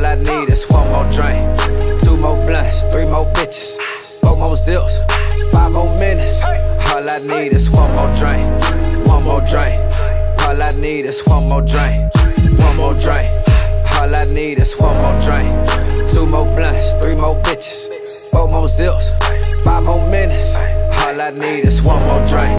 All I need is one more drink, two more blunts, three more bitches, four more zips, five more minutes. All I need is one more drink, one more drink. All I need is one more drink, one more drink. All I need is one more drink, two more blunts, three more bitches, four more zips, five more minutes. All I need is one more drink.